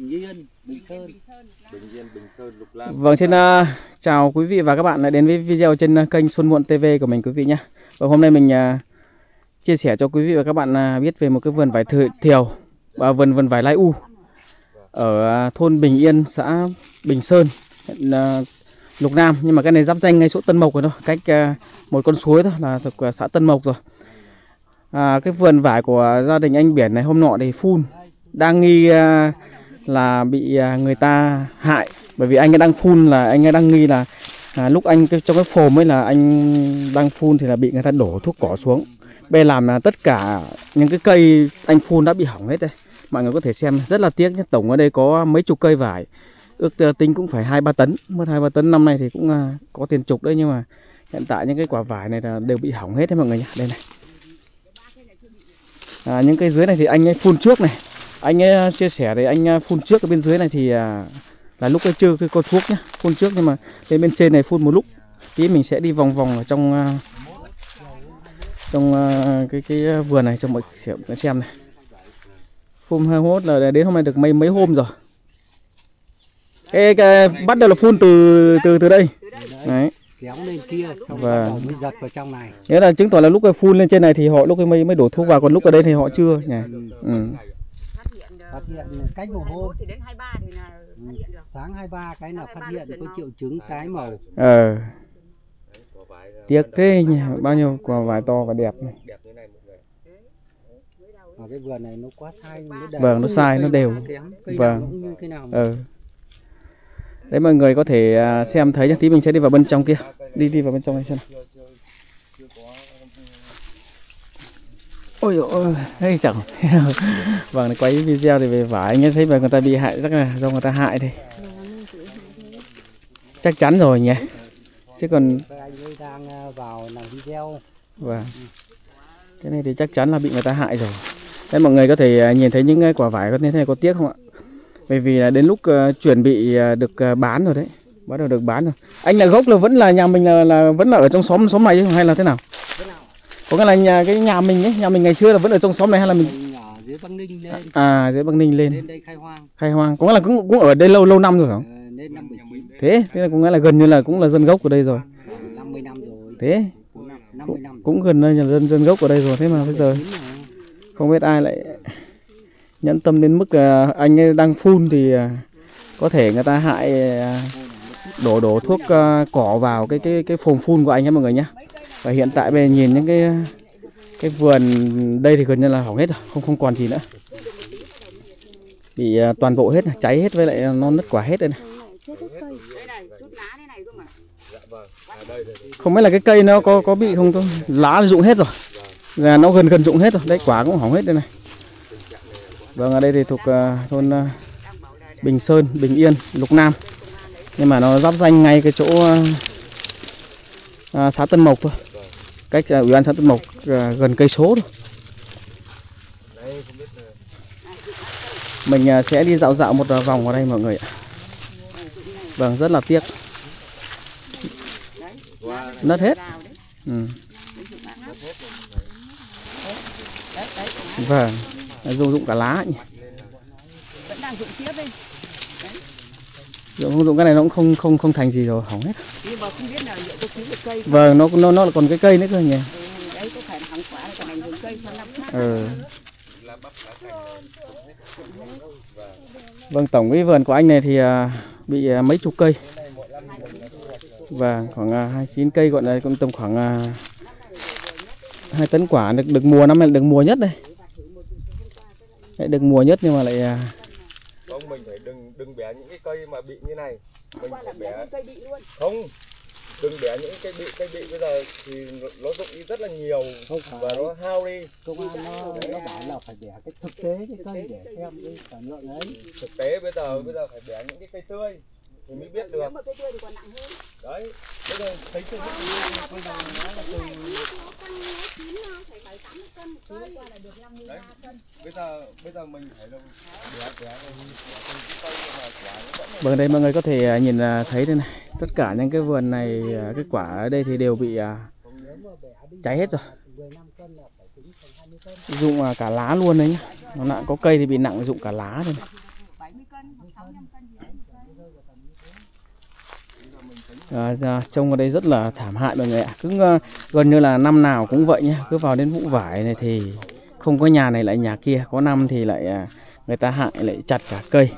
Bình Yên, Bình Sơn. Bình Yên, Bình Sơn, Lục Lam. Vâng, xin uh, chào quý vị và các bạn đã đến với video trên uh, kênh Xuân Muộn TV của mình quý vị nhé. Và hôm nay mình uh, chia sẻ cho quý vị và các bạn uh, biết về một cái vườn vải thiều, thiều và vườn vườn vải lai u ở uh, thôn Bình Yên, xã Bình Sơn, huyện uh, Lục Nam. Nhưng mà cái này giáp danh ngay chỗ Tân Mộc rồi thôi, cách uh, một con suối thôi là thuộc uh, xã Tân Mộc rồi. À, cái vườn vải của gia đình anh Biển này hôm nọ thì phun đang nghi uh, là bị à, người ta hại. Bởi vì anh ấy đang phun là anh ấy đang nghi là à, lúc anh cái, trong cái phồm ấy là anh đang phun thì là bị người ta đổ thuốc cỏ xuống. Bây làm là tất cả những cái cây anh phun đã bị hỏng hết đây. Mọi người có thể xem rất là tiếc nhé tổng ở đây có mấy chục cây vải. Ước tính cũng phải hai ba tấn. Mất hai ba tấn năm nay thì cũng à, có tiền chục đấy. Nhưng mà hiện tại những cái quả vải này là đều bị hỏng hết đấy mọi người nhé đây này. À, những cây dưới này thì anh ấy phun trước này anh ấy chia sẻ thì anh phun trước ở bên dưới này thì à, là lúc ấy chưa cái con thuốc nhá phun trước nhưng mà bên bên trên này phun một lúc. Tí mình sẽ đi vòng vòng ở trong trong cái cái vườn này cho mọi người xem này. Phun hai hốt là đến hôm nay được mấy mấy hôm rồi. Cái, cái bắt đầu là phun từ từ từ đây. Đấy. Kéo lên kia, xong Vâng. bắt đầu mới giật vào trong này. nghĩa là chứng tỏ là lúc phun lên trên này thì họ lúc ấy mới mới đổ thuốc vào còn lúc ở đây thì họ chưa nhỉ? Ừ. phát hiện hiện cách một hôm, thì đến 23 thì là phát hiện được sáng 23 cái là phát hiện có triệu chứng cái màu. ờ tiếc thế nhỉ bao nhiêu quả vải to và đẹp này đẹp như này mọi người. Mà cái vườn này nó quá sai, nó đều. Vâng, nó sai, nó đều. Vâng. nào cũng như cái nào. ờ đấy mọi người có thể à, xem thấy nhá tí mình sẽ đi vào bên trong kia đi đi vào bên trong này xem nào. Ôi dồi ôi hey, chẳng vâng quay video thì về vải anh ấy thấy mà người ta bị hại chắc là do người ta hại thôi chắc chắn rồi nhỉ chứ còn anh đang vào làm video. Vâng. Cái này thì chắc chắn là bị người ta hại rồi. Đấy mọi người có thể à, nhìn thấy những à, quả vải có như thế này có tiếc không ạ? Bởi vì là đến lúc à, chuẩn bị được bán rồi đấy. Bắt đầu được bán rồi. Anh là gốc là vẫn là nhà mình là, là vẫn là ở trong xóm xóm này hay là thế nào? Có nghĩa là nhà cái nhà mình ấy, nhà mình ngày xưa là vẫn ở trong xóm này hay là mình ở dưới Bắc Ninh lên, à dưới Bắc Ninh lên lên đây khai hoang. khai hoang. Có nghĩa là cũng cũng ở đây lâu lâu năm rồi không? Ờ, lên năm 79, Thế thế là cũng nghĩa là gần như là cũng là dân gốc ở đây rồi. ờ, 50 năm rồi. Thế Bốn năm, 50 năm. cũng gần như là dân dân gốc ở đây rồi thế mà bây giờ không biết ai lại nhẫn tâm đến mức à, anh ấy đang phun thì à, có thể người ta hại à, đổ đổ thuốc cỏ vào cái cái cái phồm phun của anh ấy mọi người nhé và hiện tại bây giờ nhìn những cái cái vườn đây thì gần như là hỏng hết rồi không không còn gì nữa. Bị à, toàn bộ hết này, cháy hết với lại nó nứt quả hết đây này. Không biết là cái cây nó có có bị không thôi. Lá nó rụng hết rồi. Là nó gần gần rụng hết rồi. Đấy quả cũng hỏng hết đây này. Vâng ở đây thì thuộc uh, thôn uh, Bình Sơn Bình Yên Lục Nam. Nhưng mà nó giáp danh ngay cái chỗ uh, uh, xã Tân Mộc thôi cách à, ủy ban xã Tân Mộc à, gần cây số thôi. Mình à, sẽ đi dạo dạo một vòng ở đây mọi người ạ. Vâng rất là tiếc. Qua nứt hết. Ừ. vâng dụng dụng cả lá nhỉ. Vẫn đang dụng tiếp đây dụng dụng cái này nó cũng không không không thành gì rồi hỏng hết. Nhưng mà không biết là liệu có cứu được cây không? vâng nó nó nó là còn cái cây nữa cơ nhỉ. Ừ, đấy có phải hỏng quả là còn ảnh hưởng cây sang năm khác. Ừ. vâng tổng cái vườn của anh này thì à, bị à, mấy chục cây. Và khoảng à, 29 cây gọi là cũng tầm khoảng à, hai tấn quả được được mùa năm nay được mùa nhất đây. Đấy, được mùa nhất nhưng mà lại à, không mình phải đừng đừng bẻ những cái cây mà bị như này. Mình qua phải là bẻ. cây bị luôn. Không đừng bẻ những cây bị cây bị bây giờ thì nó rụng đi rất là nhiều Không phải. và nó hao đi. Công an nó, nó bảo là phải bẻ cái thực tế cái cây để xem cái sản lượng ấy thực tế bây giờ bây giờ phải bẻ những cái cây tươi thì mới biết được. nếu mà cây tươi thì còn nặng hơn. Đấy bây giờ thấy chưa? Đấy giờ bây giờ mình phải là bẻ bẻ là vâng đây mọi người có thể à, nhìn à, thấy đây này. Tất cả những cái vườn này à, cái quả ở đây thì đều bị cháy hết rồi. Dụng cả lá luôn đấy nhá. Nó nặng có cây thì bị nặng dụng cả lá đây này. 70 À, dạ, trông ở đây rất là thảm hại mọi người ạ. Cứ uh, gần như là năm nào cũng vậy nhé cứ vào đến vụ vải này thì không có nhà này lại nhà kia, có năm thì lại à, người ta hại, lại chặt cả cây.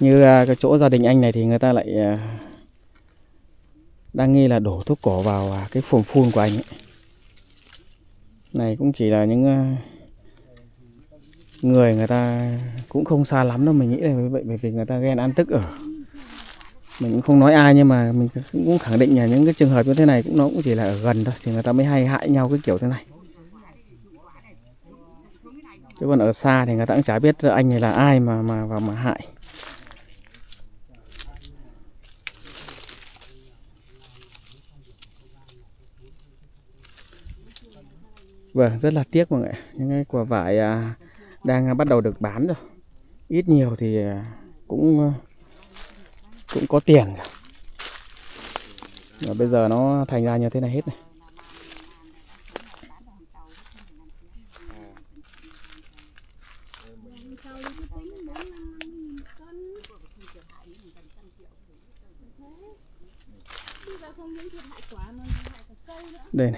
Như à, cái chỗ gia đình anh này thì người ta lại à, đang nghi là đổ thuốc cỏ vào cái phồn phun của anh ấy. này cũng chỉ là những người người ta cũng không xa lắm đâu, mình nghĩ là như vậy, bởi vì người ta ghen ăn tức ở. Mình cũng không nói ai nhưng mà mình cũng khẳng định là những cái trường hợp như thế này cũng nó cũng chỉ là ở gần thôi, thì người ta mới hay hại nhau cái kiểu thế này chứ còn ở xa thì người ta cũng chả biết anh này là ai mà mà vào mà hại. Vâng rất là tiếc mọi người những cái quả vải à, đang bắt đầu được bán rồi. Ít nhiều thì à, cũng cũng có tiền rồi. Và bây giờ nó thành ra như thế này hết này đây này mà làm rồi năm nay vườn vườn mà làm được đều như như năm nay là, là ít ít nhà thì mất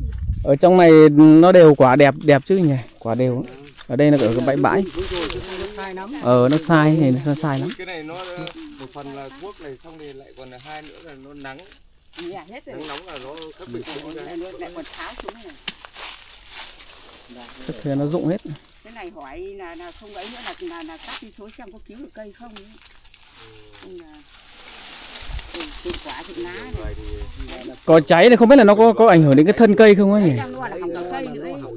nhiều ở trong này nó đều quả đẹp đẹp chứ nhỉ? Quả đều. Ở đây nó ở cái bãi bãi. Ờ nó sai này nó sai lắm. Cái này nó một phần là thuốc này xong thì lại còn là hai nữa là nó nắng. Nhà hết rồi nắng nóng là nó sinh ra lại còn tháo xuống này. Tất thế nó rụng hết. Cái này hỏi là là không ấy nữa là là, là cắt đi số xem có cứu được cây không ấy. Ừ, này có cháy thì không biết là nó có có ảnh hưởng đến cái thân cây không nhỉ Đấy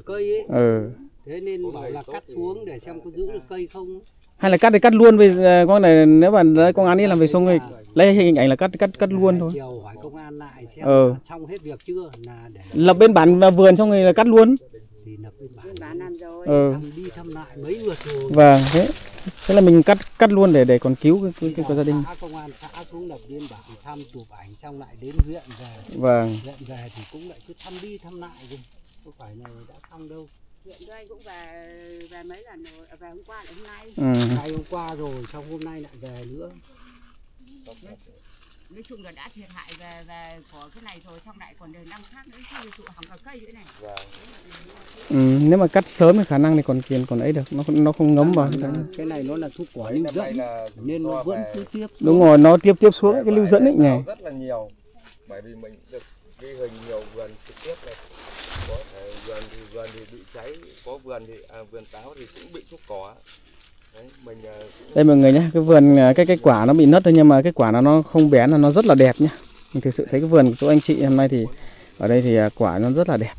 ấy. ấy ừ thế nên bảo là cắt xuống để xem có giữ được cây không. Hay là cắt thì cắt luôn bây giờ con này nếu mà lấy công an đi làm về xong rồi lấy hình ảnh là cắt cắt cắt luôn thôi. Chiều hỏi công an lại xem Ờ. xong hết việc chưa là để lập biên bản vườn xong rồi là cắt luôn. Thì lập biên bản. Bên bán làm rồi. Ừ đi thăm lại mấy lượt rồi. Vâng thế thế là mình cắt cắt luôn để để còn cứu cái cái, cái, cái gia đình. công an xã cũng lập biên bản thăm chụp ảnh xong lại đến huyện về. Vâng. Huyện về thì cũng lại cứ thăm đi thăm lại rồi không phải là đã xong đâu. Huyện cho anh cũng về về mấy lần rồi về hôm qua lại hôm nay. Ừ. ngày hôm qua rồi xong hôm nay lại về nữa nói chung là đã thiệt hại về về của cái này rồi xong lại còn đời năm khác nữa chứ tụ hỏng cả cây nữa này. Ừ nếu mà cắt sớm thì khả năng thì còn kiền còn ấy được nó không- nó không ngấm vào. Cái này nó là thuốc quả lưu dẫn là nên nó vẫn cứ tiếp đúng rồi nó tiếp tiếp xuống cái lưu dẫn ấy nhỉ. Rất là nhiều bởi vì mình được ghi hình nhiều vườn trực tiếp này. Có thể vườn thì vườn thì bị cháy có vườn thì à, vườn táo thì cũng bị thuốc cỏ đây mọi người nhé cái vườn à, cái cái quả nó bị nứt thôi nhưng mà cái quả nó nó không bén là nó rất là đẹp nhá. Mình thực sự thấy cái vườn của chỗ anh chị hôm nay thì, ở đây thì à, quả nó rất là đẹp.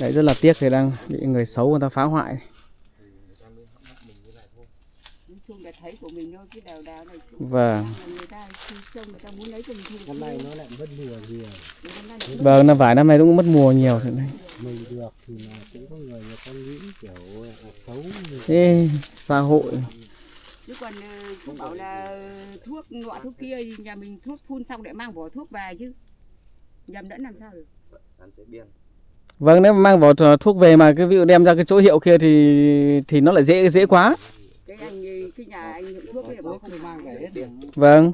Đấy, rất là tiếc thì đang bị người xấu người ta phá hoại. Vâng. Là và nó vâng năm vải năm nay cũng mất mùa nhiều thế này mình được thì là cũng có người người ta nghĩ kiểu là xấu như Ê, xã hội. Chứ còn ờ, cũng bảo là thuốc nọ thuốc kia thì nhà mình thuốc phun xong để mang vỏ thuốc về chứ. Nhầm lẫn làm sao được. Vâng nếu mà mang vỏ th- thuốc về mà cái ví dụ đem ra cái chỗ hiệu kia thì thì nó lại dễ dễ quá. Cái anh cái nhà anh thuốc ấy là không mang hết. Được vâng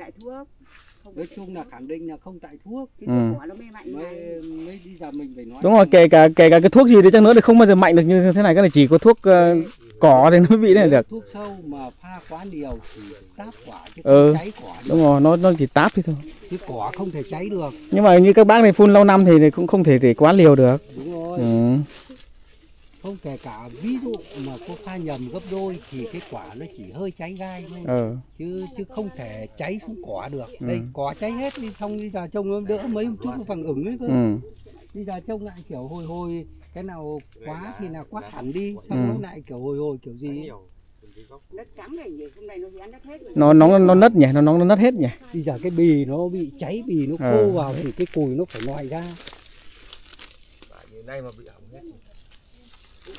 nói chung là khẳng định là không tại thuốc Ừ. mới mới đi giờ mình phải nói đúng rồi kể cả kể cả cái thuốc gì đi chăng nữa thì không bao giờ mạnh được như thế này. Cái này chỉ có thuốc ờ, cỏ thì nó mới bị này được. thuốc sâu mà pha quá nhiều thì táp quả chứ Ừ. cháy quả được. Đúng rồi nó nó chỉ táp thì thôi. Chứ quả không thể cháy được. Nhưng mà như các bác này phun lâu năm thì thì cũng không thể để quá liều được. Đúng rồi. Ừ. không kể cả ví dụ mà cô pha nhầm gấp đôi thì cái quả nó chỉ hơi cháy gai thôi. Ờ. Chứ chứ không thể cháy xuống quả được. Ừ. đây quả cháy hết đi xong bây giờ trông nó đỡ mấy một chút nó phẳng ửng ấy cơ. Ừ. bây giờ trông lại kiểu hồi hồi cái nào quá thì là quát hẳn đi xong Ừ. nó lại kiểu hồi hồi kiểu gì ấy. nhiều. Đất trắng này nhỉ? Hôm nay nó nó nó nó nứt nhỉ? Nó nóng nó nứt hết nhỉ? Bây giờ cái bì nó bị cháy bì nó khô Ờ. vào thì cái cùi nó phải ngoài ra. Nay mà bị hỏng hết tính là thiệt hại mất bao nhiêu ra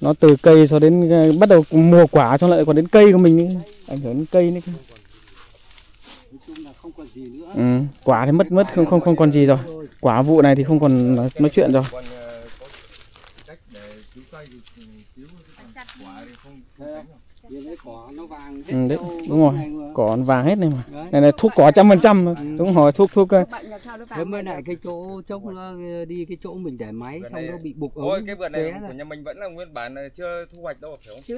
nó từ cây cho đến ờ, bắt đầu mùa quả xong lại còn đến cây của mình nữa ảnh hưởng đến cây nữa cơ. ừ. quả thì mất mất, không không không còn gì rồi quả vụ này thì không còn nói chuyện rồi ờ, cứu cây thì ừ, cứu quả thì không không cái Ừ, đấy, đúng rồi. này cỏ vàng hết này mà. Đấy. này là thuốc cỏ trăm phần trăm đúng rồi thuốc thuốc ờ, Thế mới lại cái chỗ chốc nó đi cái chỗ mình để máy Vườn xong này- nó bị bục ống cái vườn này của nhà mình vẫn là nguyên bản là chưa thu hoạch đâu phải không? chưa.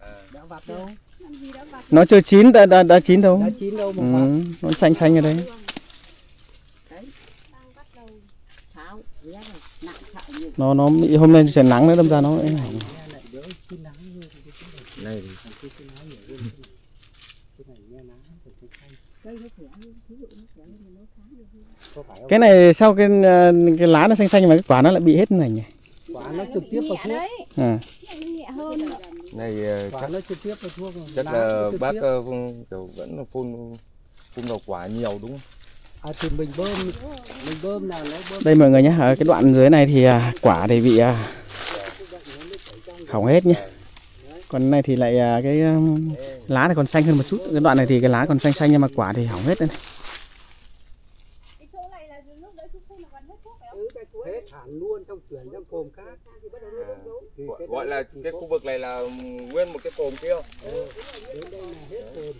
À. đã vặt đâu. Làm gì đã vặt? Nó chưa chín đã đã, đã chín đâu. Đã chín đâu mà ừ, nó xanh xanh ở đấy đang bắt đầu tháo vé này nặng thạo nhiều nó nó bị hôm nay trời nắng nữa đâm ra nó ấy này. cái này sau cái cái lá nó xanh xanh mà cái quả nó lại bị hết này nhỉ quả nó trực tiếp vào thuốc à. nhẹ hơn này ờ, quả chắc nó trực tiếp vào thuốc chắc là bác ờ, kiểu vẫn phun phun vào quả nhiều đúng không? À thì mình bơm mình bơm là nó bơm. Đây mọi người nhé ở cái đoạn dưới này thì à, quả thì bị à, hỏng hết nhé. Còn này thì lại cái um, lá này còn xanh hơn một chút. Cái đoạn này thì cái lá còn xanh xanh nhưng mà quả thì hỏng hết đây này. cái chỗ này là lúc đấy chúng phun là gần hết thuốc phải không? Cái thuốc hết hẳn luôn xong chuyển sang phồm khác. Thì Gọi, là cái khu vực này là nguyên một cái phồm kia. Ừ, đến đây là hết phồm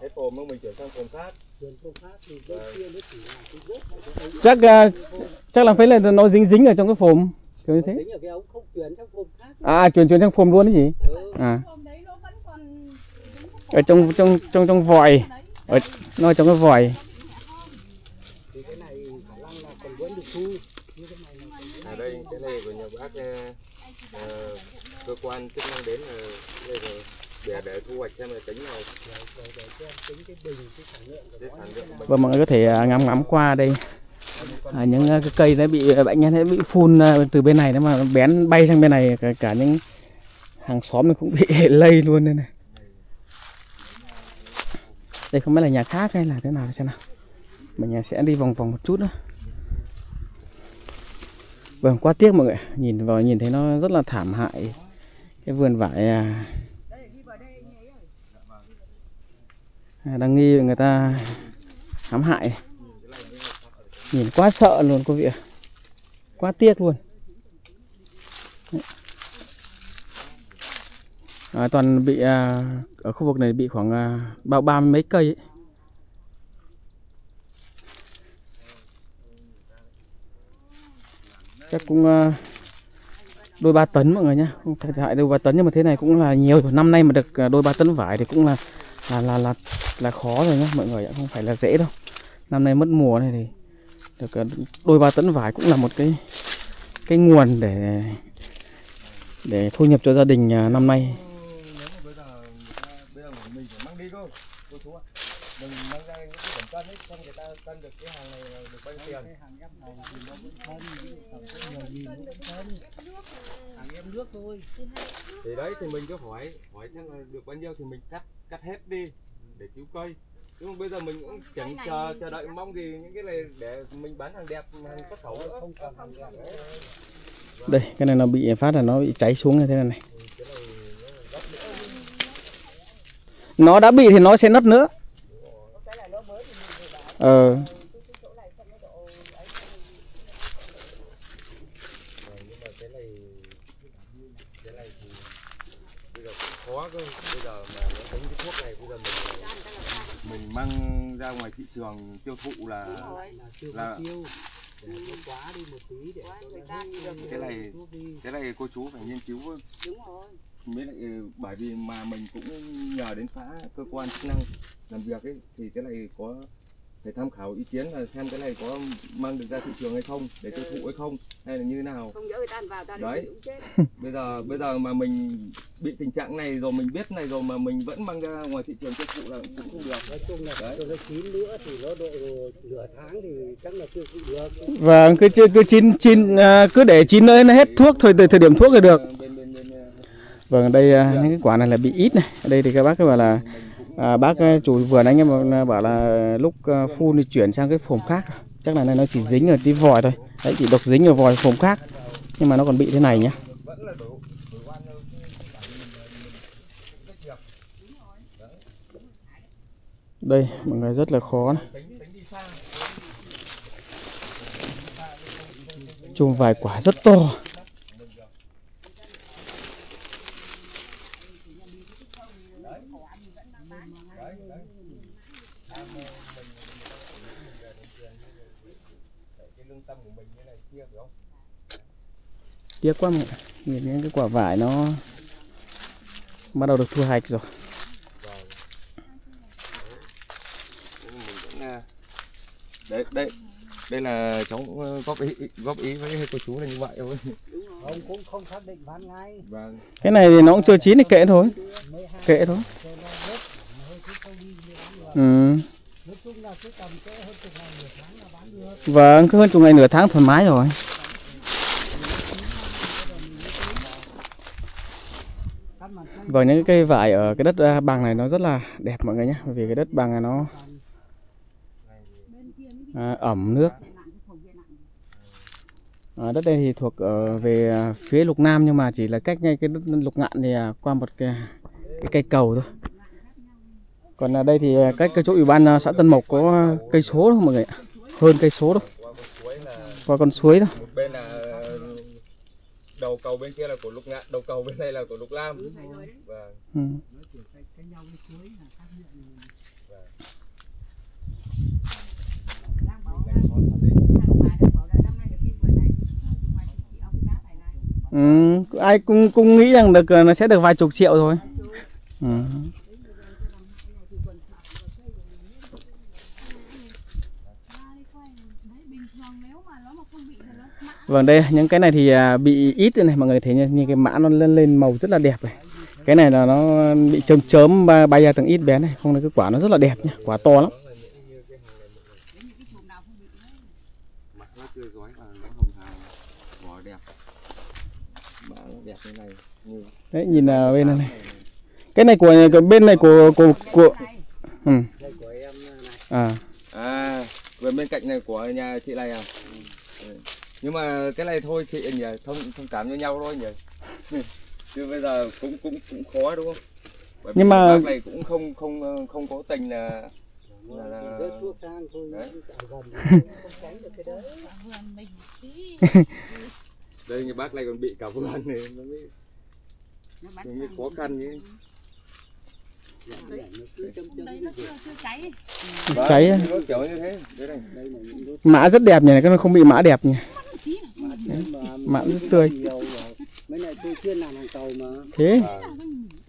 cái phồm mà mình chuyển sang phồm khác. Chuyển phồm khác thì bên kia nó chỉ là cái gốc ở cái ống chắc à, chắc là phải là nó dính dính ở trong cái phồm kiểu như thế. Tính ở cái ống không chuyển sang phồm khác à chuyển chuyển sang phồm luôn đấy gì ừ. à. Nó ở trong trong trong trong vòi. ở nó trong cái vòi. Thì cái này khả năng là còn vẫn được thu. Như cái này là ở đây cái này của nhà bác ờ, ờ, cơ quan chức năng đến là đây để để thu hoạch xem là tính nào. Tính cái bình cái sản lượng của nó và vâng, mọi người có thể à, ngắm ngắm qua đây. À, những à, cái cây nó bị à, bệnh nhân ấy bị phun từ bên này nó mà bén bay sang bên này cả, cả những hàng xóm nó cũng bị lây luôn đây này. Đây không biết là nhà khác hay là thế nào xem nào. Mình sẽ đi vòng vòng một chút nữa vâng quá tiếc mọi người nhìn vào nhìn thấy nó rất là thảm hại. Cái vườn vải à, à, đang nghi người ta hãm hại. Nhìn quá sợ luôn quý vị ạ. Quá tiếc luôn. À, toàn bị à, ở khu vực này bị khoảng à, bao ba mươi mấy cây ấy. chắc cũng à, đôi ba tấn mọi người nhá. Không phải hại đôi ba tấn nhưng mà thế này cũng là nhiều. Năm nay mà được à, đôi ba tấn vải thì cũng là là là là là khó rồi nhá, mọi người ạ, không phải là dễ đâu. Năm nay mất mùa này thì được ờ, đôi ba tấn vải cũng là một cái cái nguồn để để thu nhập cho gia đình à, năm nay. Mình mang ra những cái cân ấy xong người ta cân được cái hàng này là được bao nhiêu tiền hàng em này thì nó vẫn thân ví dụ tầm có 10 nghìn hàng em nước thôi thì đấy, thì mình cứ hỏi hỏi xem là được bao nhiêu thì mình cắt cắt hết đi để cứu cây. Chứ mà bây giờ mình cũng chẳng chờ chờ đợi mong gì những cái này để mình bán hàng đẹp hàng xuất khẩu nữa. không cần hàng đẹp đây cái này nó bị phát là nó bị cháy xuống như thế này này. Nó đã bị thì nó sẽ nứt nữa. Ờ nhưng mà cái này cái này thì bây giờ cũng khó cơ bây giờ mà nó giống cái thuốc này bây giờ mình mình mang ra ngoài thị trường tiêu thụ là là Là- tiêu. Để nó quá đi một tí để cho người nó ta hết đi được cái này cái này cô chú phải nghiên cứu đúng rồi. Mới lại ừ, bởi vì mà mình cũng nhờ đến xã cơ quan chức năng làm việc ấy thì cái này có phải tham khảo ý kiến là xem cái này có mang được ra thị trường hay không để tiêu thụ hay không hay là như thế nào. Không nhớ người ta ăn vào ta Đấy. đi cũng chết. Bây giờ bây giờ mà mình bị tình trạng này rồi mình biết này rồi mà mình vẫn mang ra ngoài thị trường tiêu thụ là cũng không được. Nói chung là Đấy. nó chín nữa thì nó độ nửa tháng thì chắc là tiêu thụ được. Và cứ cứ chín chín à, cứ để chín nữa nó hết thuốc thời thời điểm thuốc là được. Vâng đây à, những cái quả này là bị ít này. Ở đây thì các bác cứ bảo là à, bác ờ, chủ vườn anh em ờ, bảo- là lúc ờ, phun thì chuyển sang cái phồng khác. Chắc là này nó chỉ dính ở tí vòi thôi. Đấy chỉ độc dính ở vòi phồng khác. Nhưng mà nó còn bị thế này nhá. Đây mọi người rất là khó này. chùm vài quả rất to cái lương tâm của mình như này kia phải không tiếc quá người. Nhìn những cái quả vải nó bắt đầu được thu hoạch rồi. Đây đây đây là cháu góp ý góp ý với cô chú là như vậy thôi. Ông cũng không xác định bán ngay. Vâng. Cái này thì nó cũng chưa chín thì kệ thôi. Kệ thôi. Ừ. vâng cứ hơn chục ngày nửa tháng thoải mái rồi và những cái cây vải ở cái đất à, bằng này nó rất là đẹp mọi người nhé. Bởi vì cái đất bằng này nó à, ẩm nước. À, Đất đây thì thuộc ở về phía lục nam nhưng mà chỉ là cách ngay cái đất lục ngạn thì à, qua một cái, cái cây cầu thôi. Còn ở đây thì cách cái chỗ ủy ban xã Tân Mộc có cây số thôi mọi người ạ. Hơn cây số đâu qua con suối thôi đầu cầu bên kia là của lục ngạn đầu cầu bên đây là của lục lam. Vâng. Ừ. này phải này. Ừ, ai cũng cũng nghĩ rằng được ờ, nó sẽ được vài chục triệu thôi. Ừ. Đấy, bình thường nếu mà nó mà không bị thì nó mã Vâng đây những cái này thì à, bị ít đây này mọi người thấy như, như cái mã nó lên lên màu rất là đẹp này. Cái này là nó bị chớm chớm ba- bay ra từng ít bé này, không là cái quả nó rất là đẹp nha, quả to lắm. mặt nó tươi rói và nó hồng hào vỏ đẹp mã nó đẹp như này như Đấy nhìn à, bên này. này. Cái này của cái bên này của của của ừ. đây của em này À, à vườn bên cạnh này của nhà chị này à Ừ. nhưng mà cái này thôi chị nhỉ thông thông cảm cho nhau thôi nhỉ. Chứ bây giờ cũng cũng cũng khó đúng không? Bởi Nhưng mà- bác này cũng không không không cố tình là Là- là- đây như bác này còn bị cả vườn này nó mới nó bán như khó khăn như Dạ, dạ, chưa cháy. Kiểu như thế. Mã rất đẹp nhỉ, cái nó không bị mã đẹp nhỉ. Mạ rất tươi. mấy này tôi chuyên làm hàng tàu mà Thế.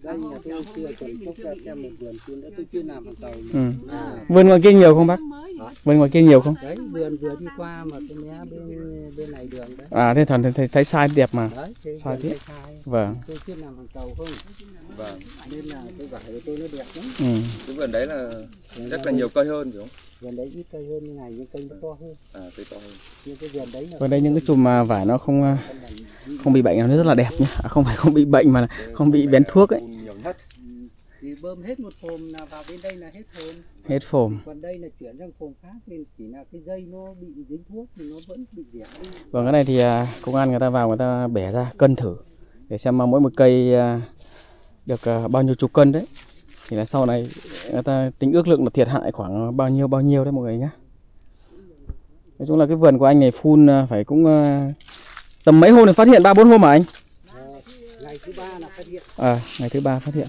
đây nhà tôi xưa tuần phúc ra xem một vườn chuyên đã tôi chuyên làm hàng tàu mà. Ừ. À, Vườn ngoài kia nhiều không bác? Vườn ngoài kia nhiều không? đấy vườn vừa đi qua mà tôi né bên bên này đường đấy À thế thần thấy, thấy sai đẹp mà. đấy Sai thế. Vâng. tôi chuyên làm hàng tàu không vâng nên là cái vải của tôi nó đẹp lắm Ừ. cái vườn đấy là Vườn rất là nhiều cây hơn hiểu không vườn đấy ít cây hơn như này nhưng cây nó to hơn à cây to hơn nhưng cái vườn đấy là Và đây những cái chùm mà vải nó không à, không bị bệnh nó rất là đẹp nhá. À, không phải không bị bệnh mà là không bị bén thuốc ấy. nhiều nhất thì bơm hết một phồm là vào bên đây là hết phồm Hết phồm. còn đây là chuyển sang phồm khác nên chỉ là cái dây nó bị dính thuốc thì nó vẫn bị rẻ Vâng cái này thì à, công an người ta vào người ta bẻ ra cân thử để xem mà mỗi một cây à, được à, bao nhiêu chục cân đấy. Thì là sau này người ta tính ước lượng là thiệt hại khoảng bao nhiêu bao nhiêu đấy mọi người nhá. Nói chung là cái vườn của anh này phun à, phải cũng à, tầm mấy hôm thì phát hiện, ba, bốn hôm mà anh? ngày thứ ba là phát hiện À ngày thứ ba phát hiện.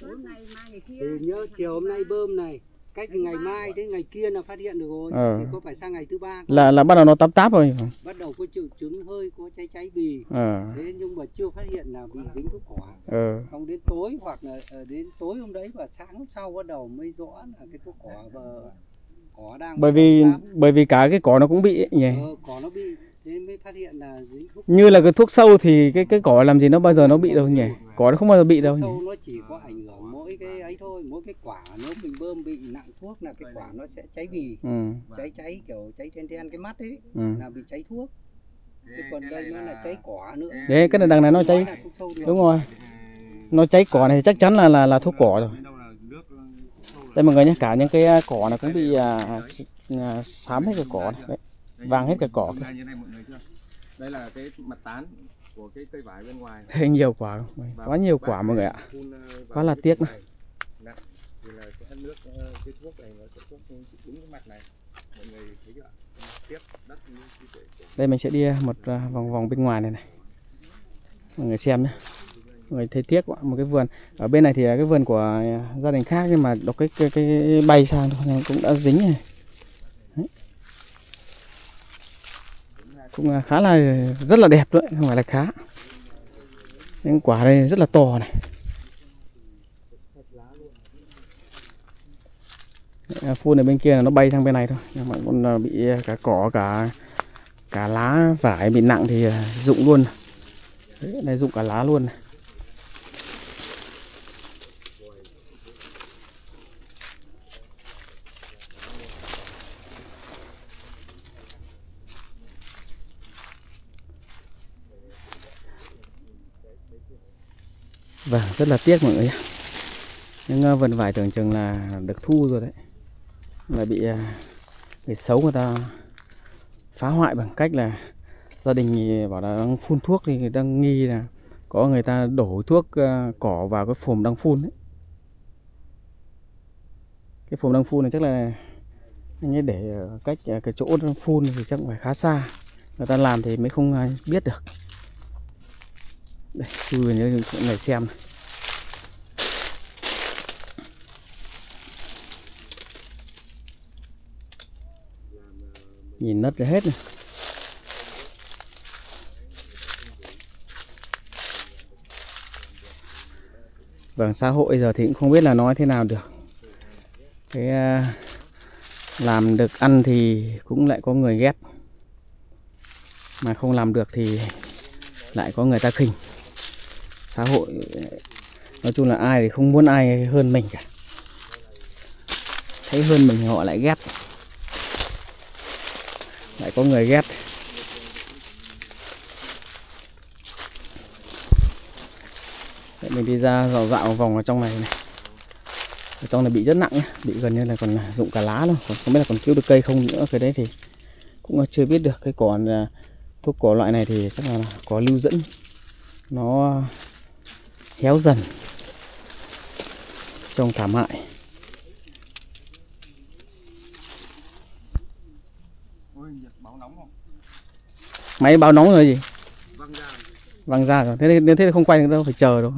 từ thì nhớ chiều hôm nay bơm này cách ngày mai đến ngày kia là phát hiện được rồi Ờ. thì có phải sang ngày thứ ba? Là là bắt đầu nó táp táp rồi. bắt đầu có triệu chứng hơi có cháy cháy bì Ờ. thế nhưng mà chưa phát hiện là bị dính thuốc cỏ Ờ. xong đến tối hoặc là ờ, đến tối hôm đấy và sáng lúc sau bắt đầu mới rõ là cái thuốc cỏ và cỏ đang Bởi vì bởi vì cả cái cỏ nó cũng bị nhỉ. ờ, cỏ nó bị thế mới phát hiện là dính thuốc Như là cái thuốc sâu thì cái cái cỏ làm gì nó bao giờ nó bị đâu nhỉ? Cỏ nó không bao giờ bị đâu nhỉ? sâu nó chỉ có ảnh hưởng mỗi cái ấy thôi mỗi cái quả nếu mình bơm bị nặng thuốc là cái quả nó sẽ cháy bì Ừ. cháy cháy kiểu cháy đen đen cái mắt ấy Ừ. là bị cháy thuốc chứ còn đây nó là cháy cỏ nữa Đấy cái này đằng này nó cháy đúng rồi. Nó cháy cỏ này chắc chắn là là là thuốc cỏ rồi. Đây mọi người nhé, cả những cái à, cỏ này cũng bị à, à, xám hết cái cỏ này. Đấy. Vàng hết cái cỏ kìa. Đây, như này mọi người chưa? Đây là cái mặt tán của cái cây vải bên ngoài. Thế nhiều quả không? Quá nhiều quả mọi người ạ. ờ, Quá là cái tiếc này. này. Thì là sẽ nước ờ, cái thuốc này nó sẽ thuốc đúng cái mặt này. Mọi người thấy chưa đây mình sẽ đi một à, vòng vòng bên ngoài này này. Mọi người xem nhé mọi người thấy tiếc quá một cái vườn. Ở bên này thì cái vườn của gia đình khác nhưng mà đọc cái cái, cái bay sang thôi cũng đã dính này Đấy cũng à, khá là rất là đẹp đấy không phải là khá. Những quả đây rất là to này. Phun ở bên kia là nó bay sang bên này thôi. Nhưng mà còn à, bị à, cả cỏ cả cả lá vải bị nặng thì rụng luôn. Đấy, đây rụng cả lá luôn này. Vâng, rất là tiếc mọi người nhé. Nhưng ờ, vườn vải tưởng chừng là được thu rồi đấy. Là bị ờ, người xấu người ta phá hoại bằng cách là gia đình thì bảo là đang phun thuốc thì đang nghi là có người ta đổ thuốc ờ, cỏ vào cái phồm đang phun đấy. Cái phồm đang phun này chắc là anh ấy để cách ờ, cái chỗ đang phun thì chắc phải khá xa. Người ta làm thì mới không ai biết được. Đây, chui vào những chỗ này xem. Nhìn nứt ra hết này. Vâng, xã hội giờ thì cũng không biết là nói thế nào được. Cái à, làm được ăn thì cũng lại có người ghét. Mà không làm được thì lại có người ta khinh. Xã hội nói chung là ai thì không muốn ai hơn mình cả. Thấy hơn mình họ lại ghét. Lại có người ghét. Đấy, mình đi ra dạo dạo vòng ở trong này này ở trong này bị rất nặng nhá bị gần như là còn rụng cả lá luôn còn không biết là còn cứu được cây không nữa cái đấy thì cũng chưa biết được cái còn thuốc cỏ loại này thì chắc là có lưu dẫn nó héo dần. Trong thảm hại. Máy báo nóng rồi gì? Văng ra. rồi. Thế nên thế không quay được đâu phải chờ đâu.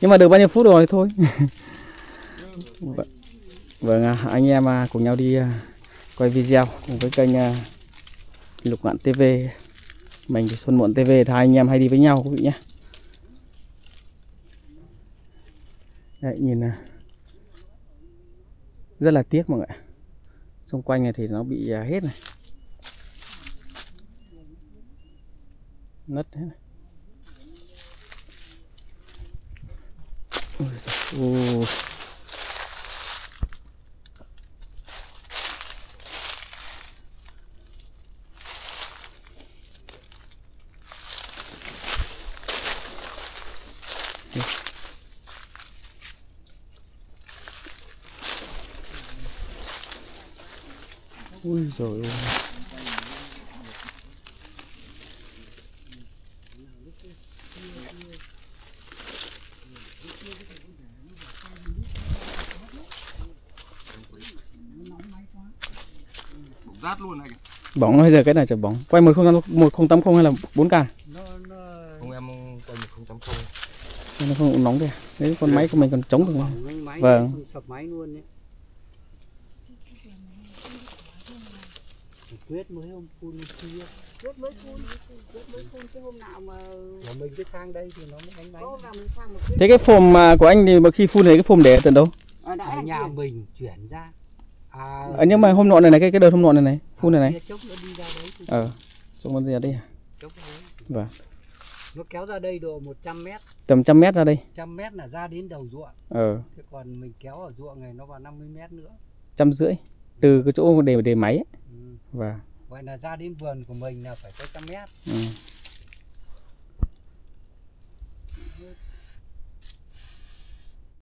Nhưng mà được bao nhiêu phút rồi thì thôi. Vâng, vâng à, anh em à, cùng nhau đi à, quay video cùng với kênh à, lục ngạn tv mình thì xuân muộn tv thì hai anh em hay đi với nhau quý vị nhé. Đấy, nhìn này. rất là tiếc mọi người xung quanh này thì nó bị à, hết này nứt hết này. Ôi giời, ôi. Ôi. Bụng rát luôn này kìa. Bóng bây giờ cái này chả bóng. Quay 1080 1080 hay là 4K? nó nó Không em còn 1.0 Nó không nóng kìa. Đấy con máy của mình còn chống được không? Vâng. không sập máy luôn đấy quyết mới hôm phun kia Quyết mới phun, quyết mới phun cái hôm nào mà mà mình cứ sang đây thì nó mới đánh máy hôm Thế cái phồm mà của anh thì mà khi phun này cái phồm để ở tận đâu? ở ở nhà kia. mình chuyển ra à Ờ, nhưng mà hôm nọ này này cái cái đợt hôm nọ này này phun này này. kia chốc nó đi ra đấy thì Ờ. Xong nó ra đây à? Vâng. nó kéo ra đây độ 100 mét Tầm trăm mét ra đây. 100 mét là ra đến đầu ruộng Ờ. thế còn mình kéo ở ruộng này nó vào 50 mét nữa Trăm rưỡi. Từ cái chỗ để để máy ấy. ừ. Và vậy là ra đến vườn của mình là phải tới trăm mét ừ.